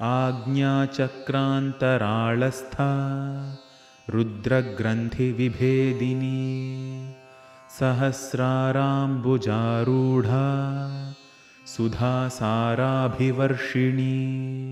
आज्ञाचक्रान्तराळस्था रुद्रग्रन्थिविभेदिनी सहस्राराम्बुजारूढा सुधासाराभिवर्षिणी।